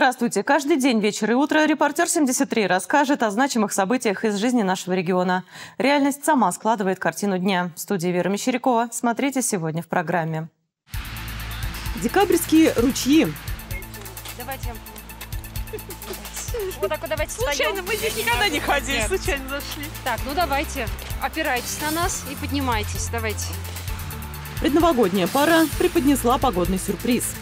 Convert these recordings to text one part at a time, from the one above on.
Здравствуйте. Каждый день, вечер и утро репортер 73 расскажет о значимых событиях из жизни нашего региона. Реальность сама складывает картину дня. В студии Вера Мещерякова. Смотрите сегодня в программе. Декабрьские ручьи. Давайте. Вот так вот давайте Случайно, встаем. мы здесь никогда не ходили, случайно зашли. Так, ну давайте. Опирайтесь на нас и поднимайтесь. Давайте. Предновогодняя пара преподнесла погодный сюрприз.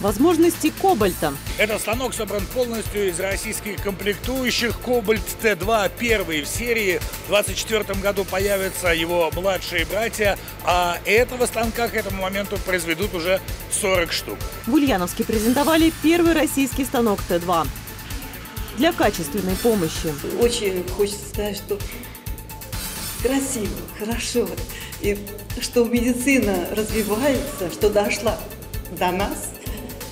Возможности кобальта. Этот станок собран полностью из российских комплектующих. Кобальт Т2 первый в серии. В 2024 году появятся его младшие братья, а этого станка к этому моменту произведут уже 40 штук. В Ульяновске презентовали первый российский станок Т2 для качественной помощи. Очень хочется сказать, что красиво, хорошо, и что медицина развивается, что дошла до нас.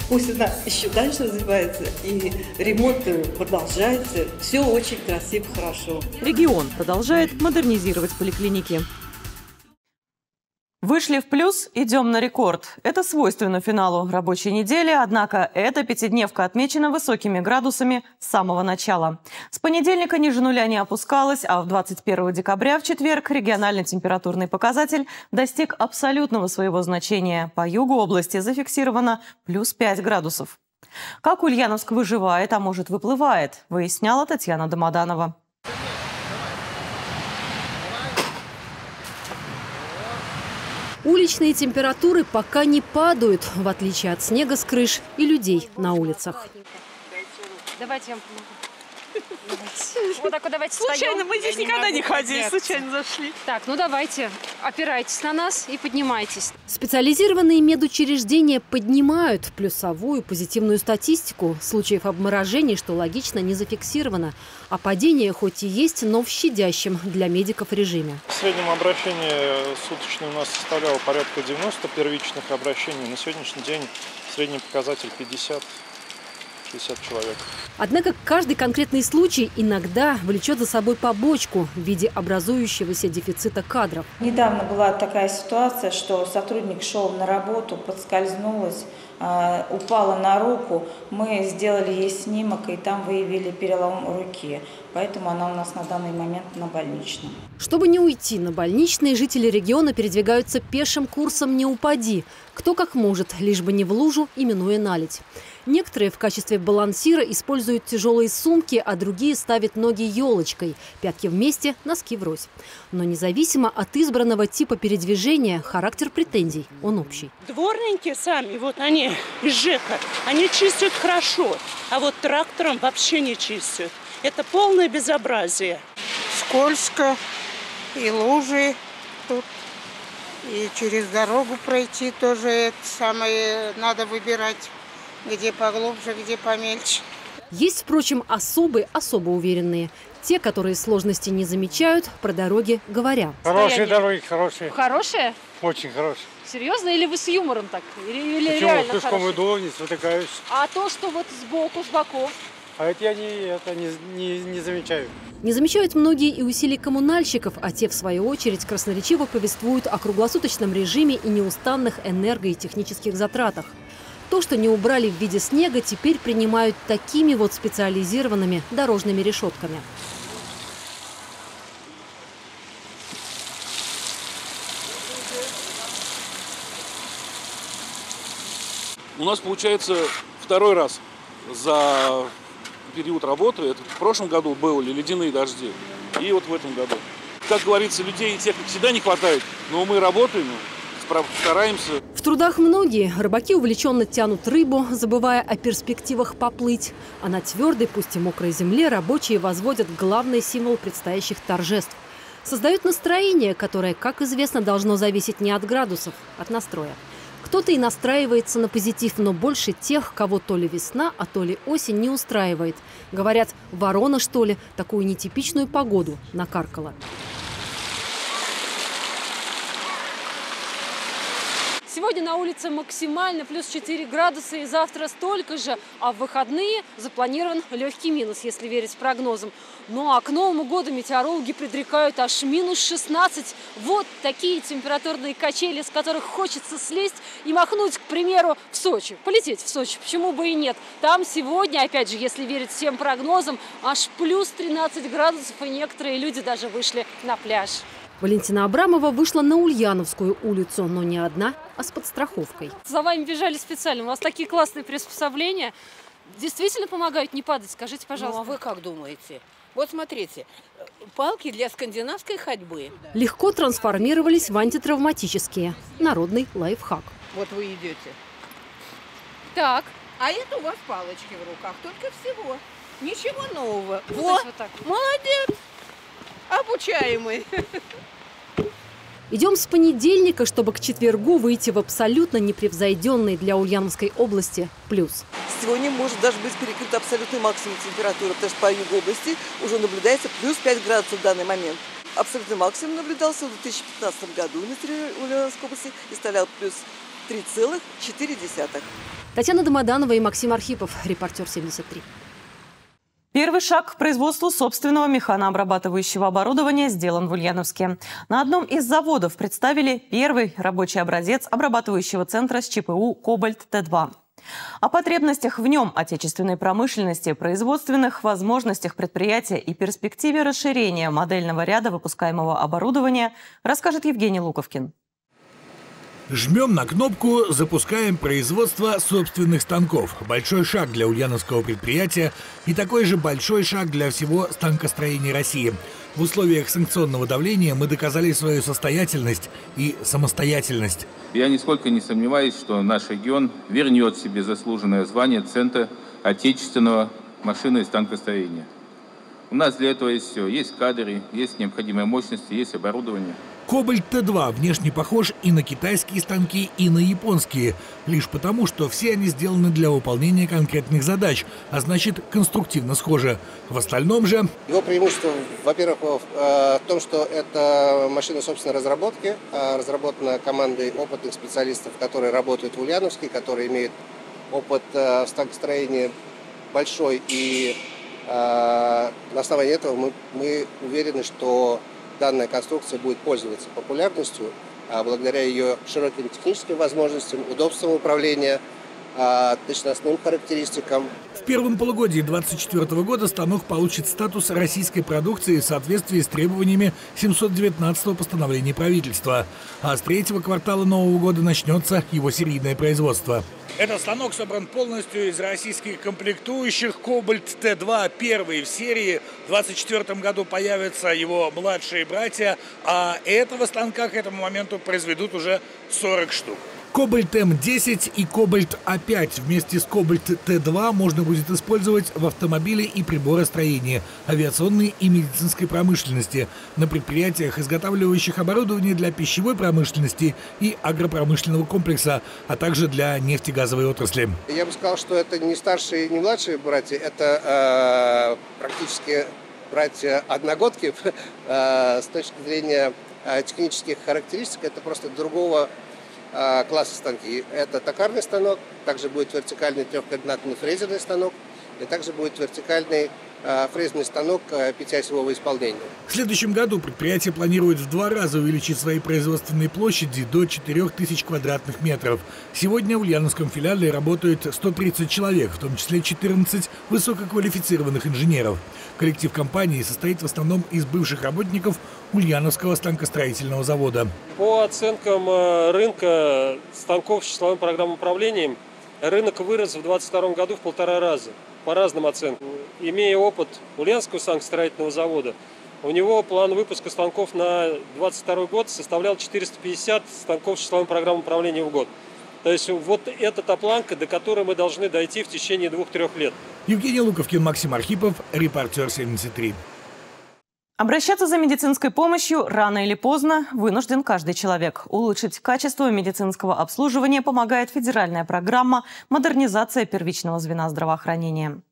Пусть она еще дальше развивается, и ремонт продолжается. Все очень красиво, хорошо. Регион продолжает модернизировать поликлиники. Вышли в плюс, идем на рекорд. Это свойственно финалу рабочей недели, однако эта пятидневка отмечена высокими градусами с самого начала. С понедельника ниже нуля не опускалась, а в 21 декабря в четверг региональный температурный показатель достиг абсолютного своего значения. По югу области зафиксировано плюс 5 градусов. Как Ульяновск выживает, а может выплывает, выясняла Татьяна Домоданова. Уличные температуры пока не падают, в отличие от снега с крыш и людей на улицах. Давайте я вам помогу. Вот так вот давайте Случайно, встаем. мы здесь никогда не ходили, случайно зашли. Так, ну давайте. Опирайтесь на нас и поднимайтесь. Специализированные медучреждения поднимают плюсовую позитивную статистику. Случаев обморожений, что логично, не зафиксировано. А падение хоть и есть, но в щадящем для медиков режиме. В среднем обращение суточное у нас составляло порядка 90 первичных обращений. На сегодняшний день средний показатель 50 60 человек. Однако каждый конкретный случай иногда влечет за собой побочку в виде образующегося дефицита кадров. Недавно была такая ситуация, что сотрудник шел на работу, подскользнулась, э, упала на руку. Мы сделали ей снимок, и там выявили перелом руки. Поэтому она у нас на данный момент на больничном. Чтобы не уйти на больничные, жители региона передвигаются пешим курсом «Не упади». Кто как может, лишь бы не в лужу, именуя наледь. Некоторые в качестве балансира используют тяжелые сумки, а другие ставят ноги елочкой. Пятки вместе, носки врозь. Но независимо от избранного типа передвижения, характер претензий, он общий. Дворники сами, вот они из ЖЭКа, они чистят хорошо, а вот трактором вообще не чистят. Это полное безобразие. скользко, и лужи тут, и через дорогу пройти тоже это самое надо выбирать, где поглубже, где помельче. Есть, впрочем, особые, особо уверенные. Те, которые сложности не замечают, про дороги говоря. Хорошие дороги, хорошие, Хорошие? очень хорошие. Серьезно? Или вы с юмором так? Или, или Почему? реально Пешком хорошие? иду, не спотыкаюсь. А то, что вот сбоку, с боков? А это я не, это не, не, не замечаю. Не замечают многие и усилий коммунальщиков, а те, в свою очередь, красноречиво повествуют о круглосуточном режиме и неустанных энерго- и технических затратах. То, что не убрали в виде снега, теперь принимают такими вот специализированными дорожными решетками. У нас получается второй раз за период работы. Это в прошлом году были ледяные дожди. И вот в этом году. Как говорится, людей и техник всегда не хватает. Но мы работаем, стараемся. В трудах многие. Рыбаки увлеченно тянут рыбу, забывая о перспективах поплыть. А на твердой, пусть и мокрой земле, рабочие возводят главный символ предстоящих торжеств. Создают настроение, которое, как известно, должно зависеть не от градусов, от настроя. Кто-то и настраивается на позитив, но больше тех, кого то ли весна, а то ли осень не устраивает. Говорят, ворона, что ли, такую нетипичную погоду накаркала. Сегодня на улице максимально плюс 4 градуса и завтра столько же, а в выходные запланирован легкий минус, если верить прогнозам. Ну а к Новому году метеорологи предрекают аж минус 16. Вот такие температурные качели, с которых хочется слезть и махнуть, к примеру, в Сочи. Полететь в Сочи, почему бы и нет. Там сегодня, опять же, если верить всем прогнозам, аж плюс 13 градусов, и некоторые люди даже вышли на пляж. Валентина Абрамова вышла на Ульяновскую улицу, но не одна, а с подстраховкой. За вами бежали специально. У вас такие классные приспособления. Действительно помогают не падать? Скажите, пожалуйста. Ну, а вы как думаете? Вот смотрите, палки для скандинавской ходьбы. Легко трансформировались в антитравматические. Народный лайфхак. Вот вы идете. Так. А это у вас палочки в руках, только всего. Ничего нового. Ну, вот, вот так. молодец обучаемый. Идем с понедельника, чтобы к четвергу выйти в абсолютно непревзойденный для Ульяновской области плюс. Сегодня может даже быть перекрыт абсолютный максимум температуры, потому что по югу области уже наблюдается плюс 5 градусов в данный момент. Абсолютный максимум наблюдался в 2015 году на территории Ульяновской области и составлял плюс 3,4. Татьяна Домоданова и Максим Архипов, репортер 73. Первый шаг к производству собственного механообрабатывающего оборудования сделан в Ульяновске. На одном из заводов представили первый рабочий образец обрабатывающего центра с ЧПУ «Кобальт-Т2». О потребностях в нем отечественной промышленности, производственных возможностях предприятия и перспективе расширения модельного ряда выпускаемого оборудования расскажет Евгений Луковкин. Жмем на кнопку, запускаем производство собственных станков. Большой шаг для ульяновского предприятия и такой же большой шаг для всего станкостроения России. В условиях санкционного давления мы доказали свою состоятельность и самостоятельность. Я нисколько не сомневаюсь, что наш регион вернет себе заслуженное звание Центра отечественного машины и станкостроения. У нас для этого есть все. Есть кадры, есть необходимые мощности, есть оборудование. Кобальт Т2 внешне похож и на китайские станки, и на японские, лишь потому, что все они сделаны для выполнения конкретных задач, а значит конструктивно схожи. В остальном же... Его преимущество, во-первых, в э, том, что это машина собственной разработки, э, разработана командой опытных специалистов, которые работают в Ульяновске, которые имеют опыт э, в станкостроении большой, и на основании этого мы, мы уверены, что данная конструкция будет пользоваться популярностью а благодаря ее широким техническим возможностям, удобствам управления, а, точностным характеристикам. В первом полугодии 2024 года станок получит статус российской продукции в соответствии с требованиями 719 постановления правительства. А с третьего квартала нового года начнется его серийное производство. Этот станок собран полностью из российских комплектующих. Кобальт Т2 первый в серии. В 2024 году появятся его младшие братья. А этого станка к этому моменту произведут уже 40 штук. Кобальт М10 и Кобальт А5 вместе с Кобальт Т2 можно будет использовать в автомобиле и приборостроении, авиационной и медицинской промышленности, на предприятиях, изготавливающих оборудование для пищевой промышленности и агропромышленного комплекса, а также для нефтегазовой отрасли. Я бы сказал, что это не старшие, не младшие братья, это э, практически братья-одногодки э, с точки зрения э, технических характеристик. Это просто другого класса станки. Это токарный станок, также будет вертикальный трехкоординатный фрезерный станок, и также будет вертикальный а, фрезерный станок а, пятиосевого исполнения. В следующем году предприятие планирует в два раза увеличить свои производственные площади до 4000 квадратных метров. Сегодня в Ульяновском филиале работают 130 человек, в том числе 14 высококвалифицированных инженеров. Коллектив компании состоит в основном из бывших работников Ульяновского станкостроительного завода. По оценкам э, рынка станков с числовым программным управлением, рынок вырос в 2022 году в полтора раза по разным оценкам. Имея опыт Ульяновского станкостроительного завода, у него план выпуска станков на 2022 год составлял 450 станков с числовым программным управления в год. То есть вот это та планка, до которой мы должны дойти в течение двух-трех лет. Евгений Луковкин, Максим Архипов, репортер 73. Обращаться за медицинской помощью рано или поздно вынужден каждый человек. Улучшить качество медицинского обслуживания помогает федеральная программа «Модернизация первичного звена здравоохранения».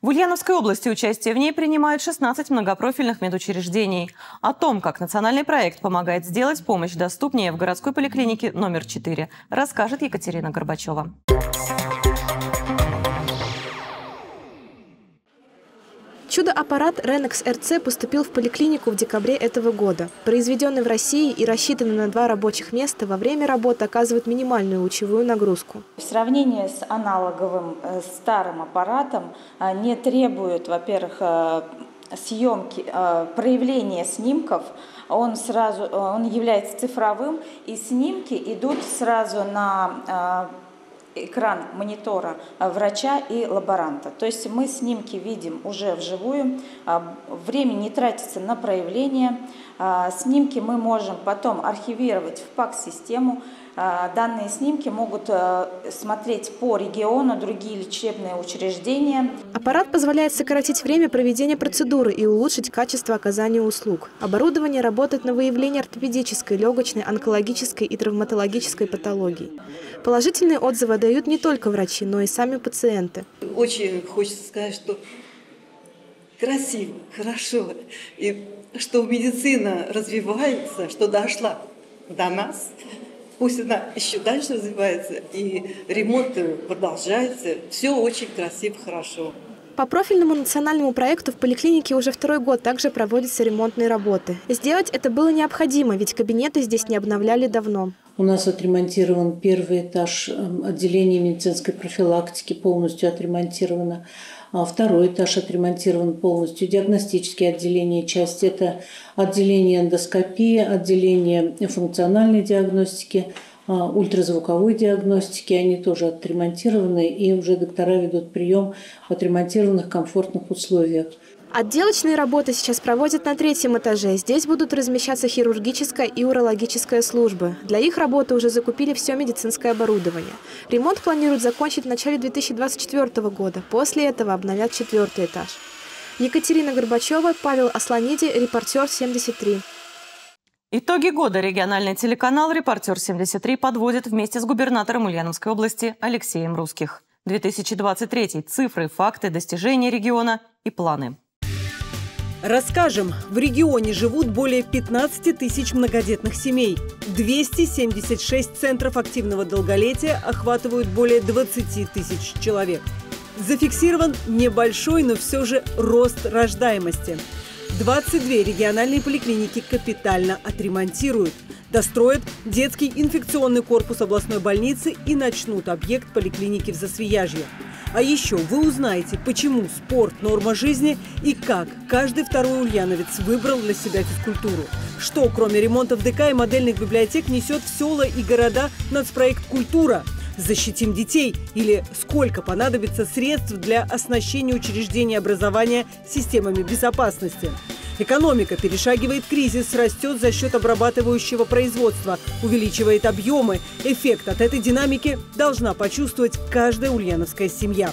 В Ульяновской области участие в ней принимают 16 многопрофильных медучреждений. О том, как национальный проект помогает сделать помощь доступнее в городской поликлинике номер 4, расскажет Екатерина Горбачева. Чудо-аппарат Renex RC поступил в поликлинику в декабре этого года. Произведенный в России и рассчитанный на два рабочих места, во время работы оказывает минимальную лучевую нагрузку. В сравнении с аналоговым э, старым аппаратом э, не требует, во-первых, э, съемки, проявления снимков, он сразу, он является цифровым, и снимки идут сразу на экран монитора а, врача и лаборанта. То есть мы снимки видим уже вживую, а, время не тратится на проявление, снимки мы можем потом архивировать в ПАК-систему, а, данные снимки могут э, смотреть по региону другие лечебные учреждения. Аппарат позволяет сократить время проведения процедуры и улучшить качество оказания услуг. Оборудование работает на выявление ортопедической, легочной, онкологической и травматологической патологий. Положительные отзывы дают не только врачи, но и сами пациенты. Очень хочется сказать, что красиво, хорошо, и что медицина развивается, что дошла до нас – Пусть она еще дальше развивается, и ремонт продолжается. Все очень красиво, хорошо. По профильному национальному проекту в поликлинике уже второй год также проводятся ремонтные работы. Сделать это было необходимо, ведь кабинеты здесь не обновляли давно. У нас отремонтирован первый этаж эм, отделения медицинской профилактики, полностью отремонтировано. А второй этаж отремонтирован полностью. Диагностические отделения, часть это отделение эндоскопии, отделение функциональной диагностики, а, ультразвуковой диагностики. Они тоже отремонтированы, и уже доктора ведут прием в отремонтированных комфортных условиях. Отделочные работы сейчас проводят на третьем этаже. Здесь будут размещаться хирургическая и урологическая службы. Для их работы уже закупили все медицинское оборудование. Ремонт планируют закончить в начале 2024 года. После этого обновят четвертый этаж. Екатерина Горбачева, Павел Асланиди, репортер 73. Итоги года региональный телеканал «Репортер-73» подводит вместе с губернатором Ульяновской области Алексеем Русских. 2023. Цифры, факты, достижения региона и планы. Расскажем, в регионе живут более 15 тысяч многодетных семей. 276 центров активного долголетия охватывают более 20 тысяч человек. Зафиксирован небольшой, но все же рост рождаемости. 22 региональные поликлиники капитально отремонтируют. Достроят детский инфекционный корпус областной больницы и начнут объект поликлиники в Засвияжье. А еще вы узнаете, почему спорт – норма жизни и как каждый второй ульяновец выбрал для себя физкультуру. Что, кроме ремонтов ДК и модельных библиотек, несет в села и города нацпроект «Культура»? «Защитим детей» или «Сколько понадобится средств для оснащения учреждений образования системами безопасности?» Экономика перешагивает кризис, растет за счет обрабатывающего производства, увеличивает объемы. Эффект от этой динамики должна почувствовать каждая ульяновская семья.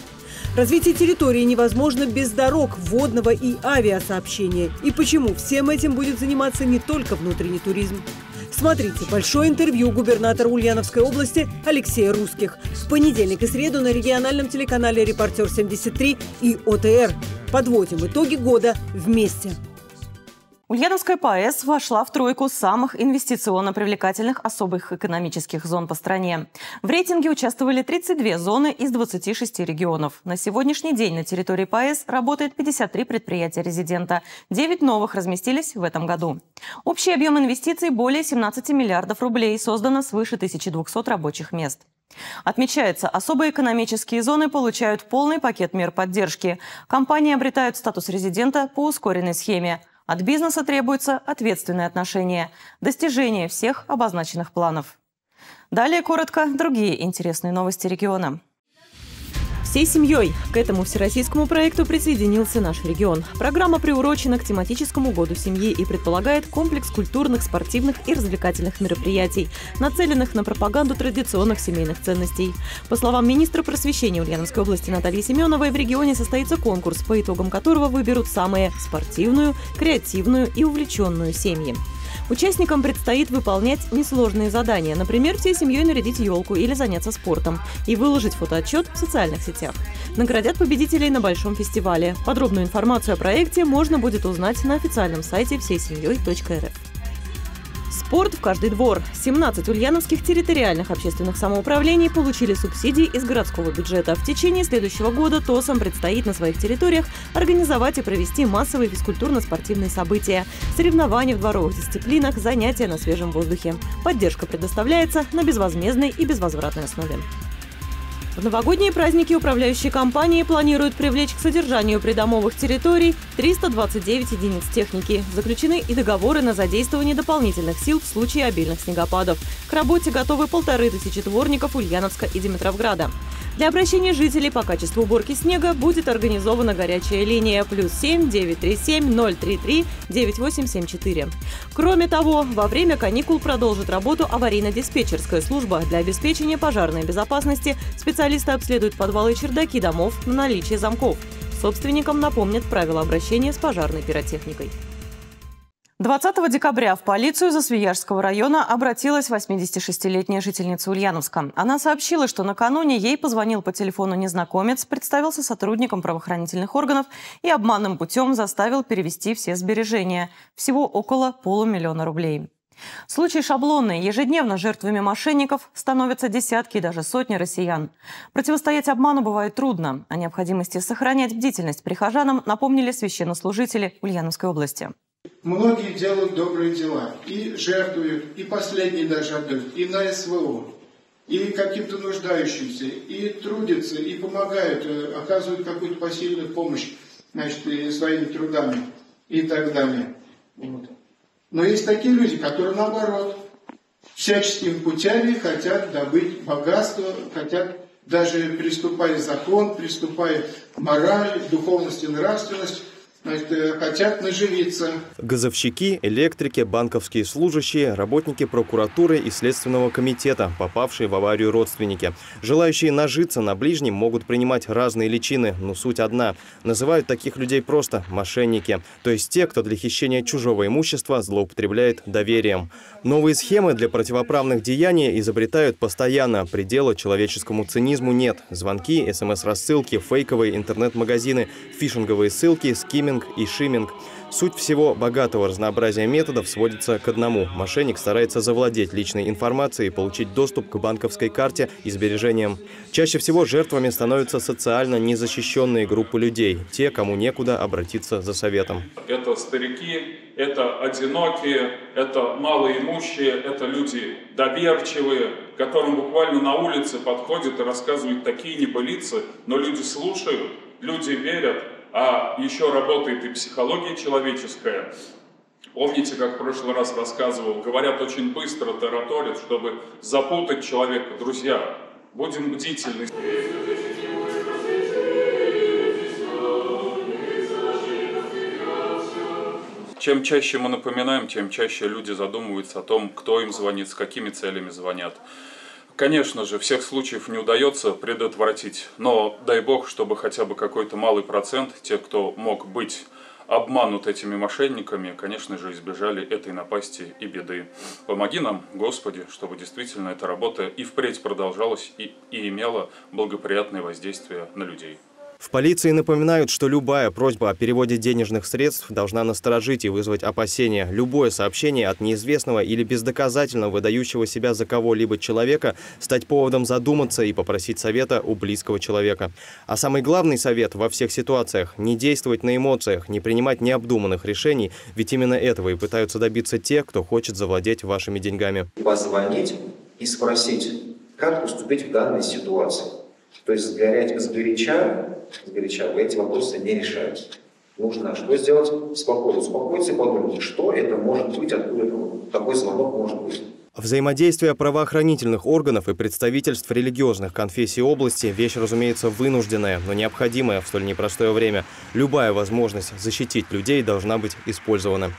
Развитие территории невозможно без дорог, водного и авиасообщения. И почему всем этим будет заниматься не только внутренний туризм? Смотрите большое интервью губернатора Ульяновской области Алексея Русских. В понедельник и среду на региональном телеканале «Репортер-73» и ОТР. Подводим итоги года вместе. Ульяновская ПАЭС вошла в тройку самых инвестиционно привлекательных особых экономических зон по стране. В рейтинге участвовали 32 зоны из 26 регионов. На сегодняшний день на территории ПАЭС работает 53 предприятия резидента. 9 новых разместились в этом году. Общий объем инвестиций более 17 миллиардов рублей. Создано свыше 1200 рабочих мест. Отмечается, особые экономические зоны получают полный пакет мер поддержки. Компании обретают статус резидента по ускоренной схеме. От бизнеса требуется ответственное отношение, достижение всех обозначенных планов. Далее коротко другие интересные новости региона. Всей семьей к этому всероссийскому проекту присоединился наш регион. Программа приурочена к тематическому году семьи и предполагает комплекс культурных, спортивных и развлекательных мероприятий, нацеленных на пропаганду традиционных семейных ценностей. По словам министра просвещения Ульяновской области Натальи Семеновой, в регионе состоится конкурс, по итогам которого выберут самые спортивную, креативную и увлеченную семьи. Участникам предстоит выполнять несложные задания, например, всей семьей нарядить елку или заняться спортом и выложить фотоотчет в социальных сетях. Наградят победителей на большом фестивале. Подробную информацию о проекте можно будет узнать на официальном сайте всей семьей.рф. Спорт в каждый двор. 17 ульяновских территориальных общественных самоуправлений получили субсидии из городского бюджета. В течение следующего года ТОСам предстоит на своих территориях организовать и провести массовые физкультурно-спортивные события, соревнования в дворовых дисциплинах, занятия на свежем воздухе. Поддержка предоставляется на безвозмездной и безвозвратной основе. В новогодние праздники управляющие компании планируют привлечь к содержанию придомовых территорий 329 единиц техники. Заключены и договоры на задействование дополнительных сил в случае обильных снегопадов. К работе готовы полторы тысячи дворников Ульяновска и Димитровграда. Для обращения жителей по качеству уборки снега будет организована горячая линия плюс 7 937 033 9874. Кроме того, во время каникул продолжит работу аварийно-диспетчерская служба. Для обеспечения пожарной безопасности специалисты обследуют подвалы и чердаки домов на наличие замков. Собственникам напомнят правила обращения с пожарной пиротехникой. 20 декабря в полицию Засвияжского района обратилась 86-летняя жительница Ульяновска. Она сообщила, что накануне ей позвонил по телефону незнакомец, представился сотрудником правоохранительных органов и обманным путем заставил перевести все сбережения. Всего около полумиллиона рублей. Случай шаблонный. Ежедневно жертвами мошенников становятся десятки и даже сотни россиян. Противостоять обману бывает трудно. О необходимости сохранять бдительность прихожанам напомнили священнослужители Ульяновской области. Многие делают добрые дела и жертвуют, и последние даже отдают, и на СВО, и каким-то нуждающимся, и трудятся, и помогают, э, оказывают какую-то посильную помощь значит, своими трудами и так далее. Вот. Но есть такие люди, которые наоборот, всяческими путями хотят добыть богатство, хотят даже приступая закон, приступая к морали, духовности, нравственность, хотят наживиться. Газовщики, электрики, банковские служащие, работники прокуратуры и Следственного комитета, попавшие в аварию родственники. Желающие нажиться на ближнем могут принимать разные личины, но суть одна. Называют таких людей просто мошенники, то есть те, кто для хищения чужого имущества злоупотребляет доверием. Новые схемы для противоправных деяний изобретают постоянно, предела человеческому цинизму нет. Звонки, смс-рассылки, фейковые интернет-магазины, фишинговые ссылки, скимминг скимминг и шиминг. Суть всего богатого разнообразия методов сводится к одному. Мошенник старается завладеть личной информацией, получить доступ к банковской карте и сбережениям. Чаще всего жертвами становятся социально незащищенные группы людей, те, кому некуда обратиться за советом. Это старики, это одинокие, это малоимущие, это люди доверчивые, которым буквально на улице подходят и рассказывают такие небылицы, но люди слушают, люди верят, а еще работает и психология человеческая. Помните, как в прошлый раз рассказывал, говорят очень быстро, тараторят, чтобы запутать человека. Друзья, будем бдительны. Чем чаще мы напоминаем, тем чаще люди задумываются о том, кто им звонит, с какими целями звонят. Конечно же, всех случаев не удается предотвратить, но дай бог, чтобы хотя бы какой-то малый процент тех, кто мог быть обманут этими мошенниками, конечно же, избежали этой напасти и беды. Помоги нам, Господи, чтобы действительно эта работа и впредь продолжалась и, и имела благоприятное воздействие на людей. В полиции напоминают, что любая просьба о переводе денежных средств должна насторожить и вызвать опасения. Любое сообщение от неизвестного или бездоказательно выдающего себя за кого-либо человека стать поводом задуматься и попросить совета у близкого человека. А самый главный совет во всех ситуациях – не действовать на эмоциях, не принимать необдуманных решений, ведь именно этого и пытаются добиться те, кто хочет завладеть вашими деньгами. Позвонить и спросить, как поступить в данной ситуации. То есть сгоряча, сгоряча вы эти вопросы не решаете. Нужно что сделать? Спокойно успокоиться и подумать, что это может быть, откуда такой звонок может быть. Взаимодействие правоохранительных органов и представительств религиозных конфессий области – вещь, разумеется, вынужденная, но необходимая в столь непростое время. Любая возможность защитить людей должна быть использована.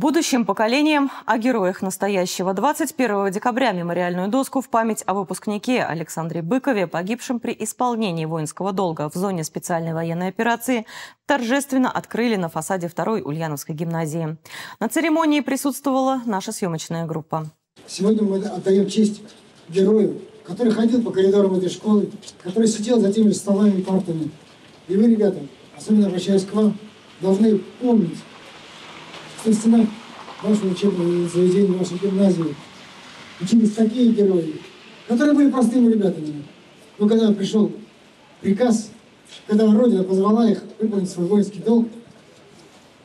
Будущим поколениям о героях настоящего. 21 декабря мемориальную доску в память о выпускнике Александре Быкове, погибшем при исполнении воинского долга в зоне специальной военной операции, торжественно открыли на фасаде второй Ульяновской гимназии. На церемонии присутствовала наша съемочная группа. Сегодня мы отдаем честь герою, который ходил по коридорам этой школы, который сидел за теми столами и партами. И вы, ребята, особенно обращаясь к вам, должны помнить, в стенах вашего учебного заведения, вашей гимназии учились такие герои, которые были простыми ребятами. Но когда пришел приказ, когда Родина позвала их выполнить свой воинский долг,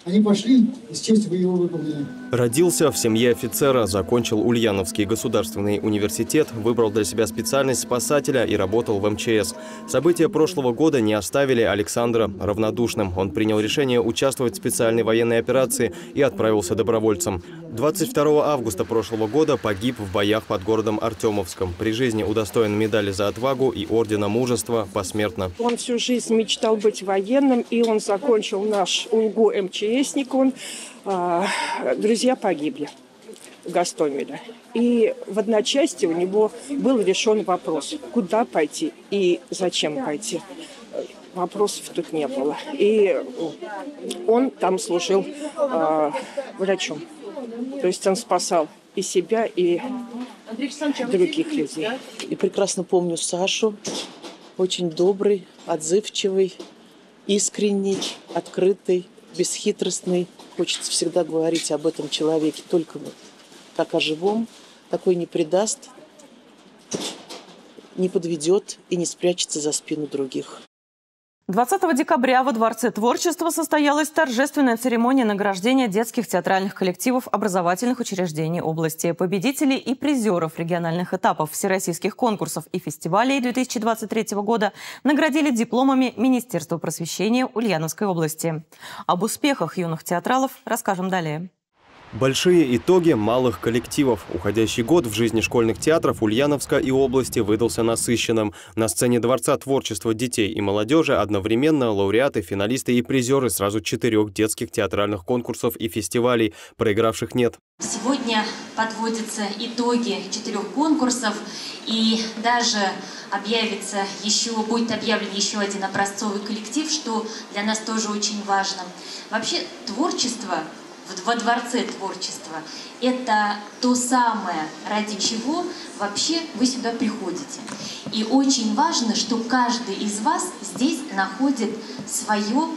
они пошли, и с честью вы его выполнили. Родился в семье офицера, закончил Ульяновский государственный университет, выбрал для себя специальность спасателя и работал в МЧС. События прошлого года не оставили Александра равнодушным. Он принял решение участвовать в специальной военной операции и отправился добровольцем. 22 августа прошлого года погиб в боях под городом Артемовском. При жизни удостоен медали за отвагу и ордена мужества посмертно. Он всю жизнь мечтал быть военным, и он закончил наш УНГУ МЧСник. Он, друзья погибли в Гастомеле. И в одночасье у него был решен вопрос, куда пойти и зачем пойти вопросов тут не было. И он там служил э, врачом. То есть он спасал и себя, и других людей. И прекрасно помню Сашу, очень добрый, отзывчивый, искренний, открытый, бесхитростный. Хочется всегда говорить об этом человеке только как о живом. Такой не предаст, не подведет и не спрячется за спину других. 20 декабря во Дворце творчества состоялась торжественная церемония награждения детских театральных коллективов образовательных учреждений области. Победителей и призеров региональных этапов всероссийских конкурсов и фестивалей 2023 года наградили дипломами Министерства просвещения Ульяновской области. Об успехах юных театралов расскажем далее. Большие итоги малых коллективов. Уходящий год в жизни школьных театров Ульяновска и области выдался насыщенным. На сцене Дворца творчества детей и молодежи одновременно лауреаты, финалисты и призеры сразу четырех детских театральных конкурсов и фестивалей. Проигравших нет. Сегодня подводятся итоги четырех конкурсов и даже объявится еще, будет объявлен еще один образцовый коллектив, что для нас тоже очень важно. Вообще творчество во Дворце творчества. Это то самое, ради чего вообще вы сюда приходите. И очень важно, что каждый из вас здесь находит свое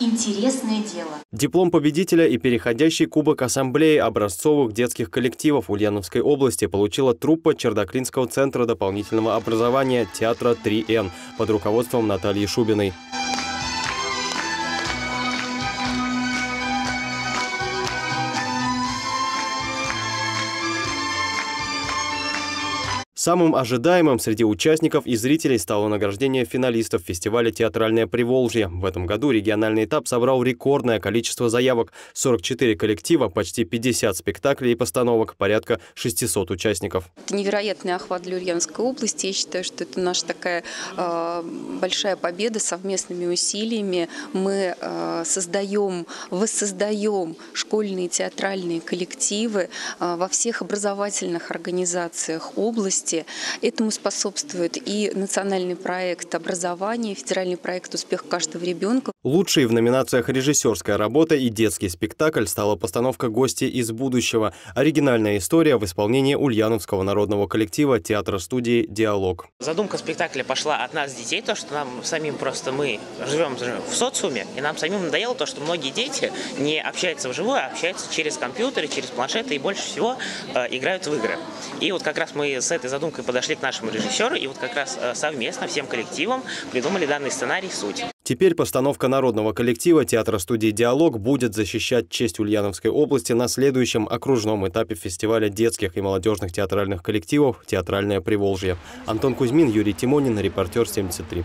интересное дело. Диплом победителя и переходящий кубок ассамблеи образцовых детских коллективов Ульяновской области получила труппа Чердаклинского центра дополнительного образования театра 3Н под руководством Натальи Шубиной. Самым ожидаемым среди участников и зрителей стало награждение финалистов фестиваля «Театральное Приволжье». В этом году региональный этап собрал рекордное количество заявок – 44 коллектива, почти 50 спектаклей и постановок, порядка 600 участников. Это невероятный охват для Ульяновской области. Я считаю, что это наша такая э, большая победа совместными усилиями. Мы э, создаем, воссоздаем школьные театральные коллективы э, во всех образовательных организациях области области. Этому способствует и национальный проект образования, федеральный проект «Успех каждого ребенка». Лучшей в номинациях режиссерская работа и детский спектакль стала постановка «Гости из будущего». Оригинальная история в исполнении Ульяновского народного коллектива театра-студии «Диалог». Задумка спектакля пошла от нас, детей, то, что нам самим просто мы живем в социуме, и нам самим надоело то, что многие дети не общаются вживую, а общаются через компьютеры, через планшеты и больше всего э, играют в игры. И вот как раз мы с этой задумкой подошли к нашему режиссеру и вот как раз э, совместно всем коллективом придумали данный сценарий «Суть». Теперь постановка народного коллектива театра-студии «Диалог» будет защищать честь Ульяновской области на следующем окружном этапе фестиваля детских и молодежных театральных коллективов «Театральное Приволжье». Антон Кузьмин, Юрий Тимонин, репортер 73.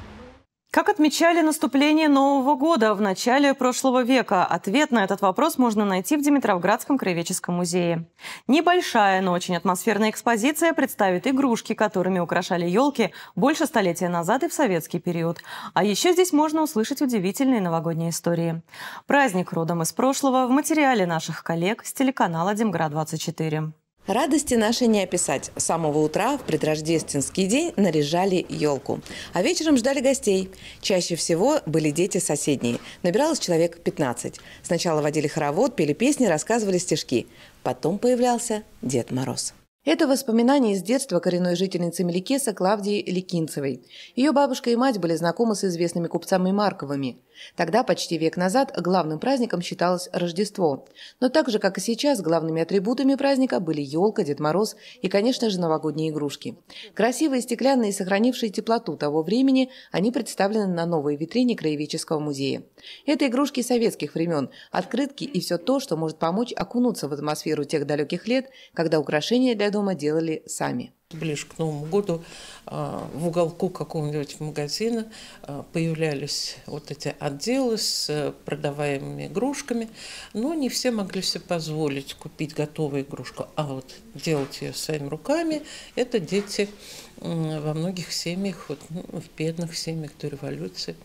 Как отмечали наступление Нового года в начале прошлого века? Ответ на этот вопрос можно найти в Димитровградском краеведческом музее. Небольшая, но очень атмосферная экспозиция представит игрушки, которыми украшали елки больше столетия назад и в советский период. А еще здесь можно услышать удивительные новогодние истории. Праздник родом из прошлого в материале наших коллег с телеканала Демград-24. Радости нашей не описать. С самого утра в предрождественский день наряжали елку. А вечером ждали гостей. Чаще всего были дети соседние. Набиралось человек 15. Сначала водили хоровод, пели песни, рассказывали стишки. Потом появлялся Дед Мороз. Это воспоминания из детства коренной жительницы Меликеса Клавдии Ликинцевой. Ее бабушка и мать были знакомы с известными купцами Марковыми. Тогда, почти век назад, главным праздником считалось Рождество. Но так же, как и сейчас, главными атрибутами праздника были елка, Дед Мороз и, конечно же, новогодние игрушки. Красивые, стеклянные, сохранившие теплоту того времени, они представлены на новой витрине Краеведческого музея. Это игрушки советских времен, открытки и все то, что может помочь окунуться в атмосферу тех далеких лет, когда украшения для дома делали сами. Ближе к Новому году а, в уголку какого-нибудь магазина а, появлялись вот эти отделы с э, продаваемыми игрушками, но не все могли себе позволить купить готовую игрушку, а вот делать ее своими руками, это дети во многих семьях, вот, ну, в бедных семьях до революции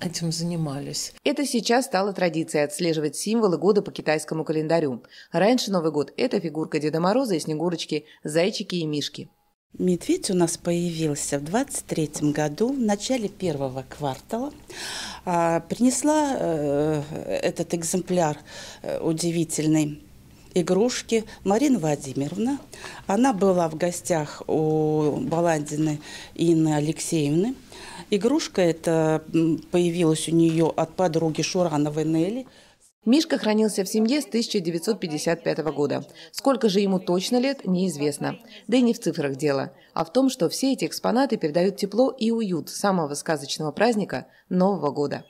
этим занимались. Это сейчас стало традицией отслеживать символы года по китайскому календарю. Раньше Новый год – это фигурка Деда Мороза и Снегурочки, зайчики и мишки. Медведь у нас появился в 23 году, в начале первого квартала. А, принесла э, этот экземпляр э, удивительный игрушки Марина Владимировна. Она была в гостях у Баландины Инны Алексеевны. Игрушка эта появилась у нее от подруги Шурановой Нелли. Мишка хранился в семье с 1955 года. Сколько же ему точно лет, неизвестно. Да и не в цифрах дело, а в том, что все эти экспонаты передают тепло и уют самого сказочного праздника Нового года.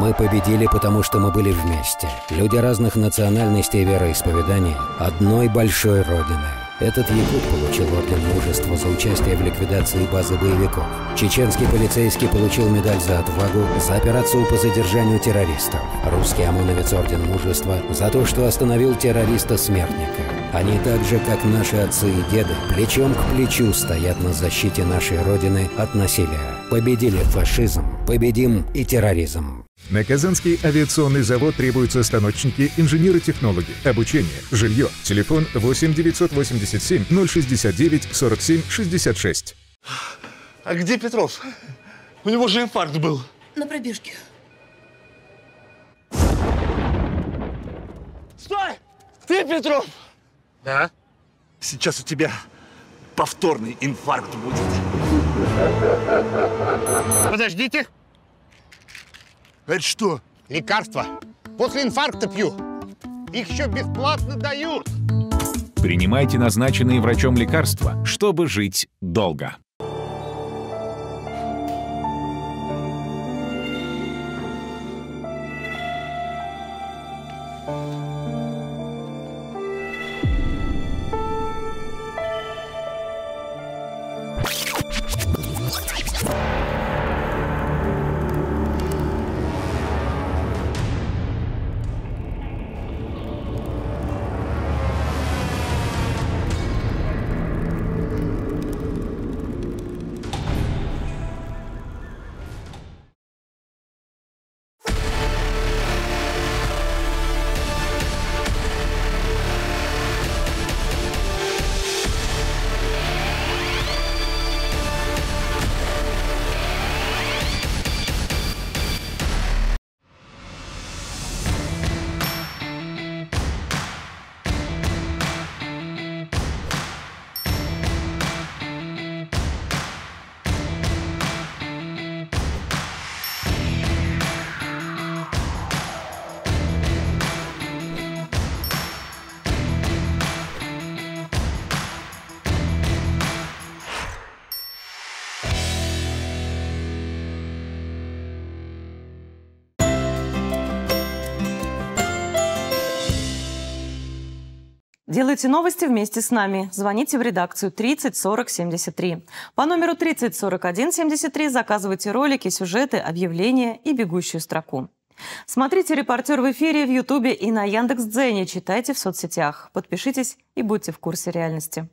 Мы победили, потому что мы были вместе. Люди разных национальностей и вероисповеданий одной большой Родины. Этот якут получил Орден Мужества за участие в ликвидации базы боевиков. Чеченский полицейский получил медаль за отвагу за операцию по задержанию террористов. Русский ОМОНовец Орден Мужества за то, что остановил террориста-смертника. Они так же, как наши отцы и деды, плечом к плечу стоят на защите нашей Родины от насилия. Победили фашизм, победим и терроризм. На Казанский авиационный завод требуются станочники, инженеры-технологи, обучение, жилье. Телефон 8 987 069 47 66. А где Петров? У него же инфаркт был. На пробежке. Стой! Ты Петров? Да. Сейчас у тебя повторный инфаркт будет. Подождите. Это что? Лекарства. После инфаркта пью. Их еще бесплатно дают. Принимайте назначенные врачом лекарства, чтобы жить долго. Делайте новости вместе с нами. Звоните в редакцию 30 40 73. По номеру 30 41 73 заказывайте ролики, сюжеты, объявления и бегущую строку. Смотрите «Репортер» в эфире в Ютубе и на Яндекс.Дзене. Читайте в соцсетях. Подпишитесь и будьте в курсе реальности.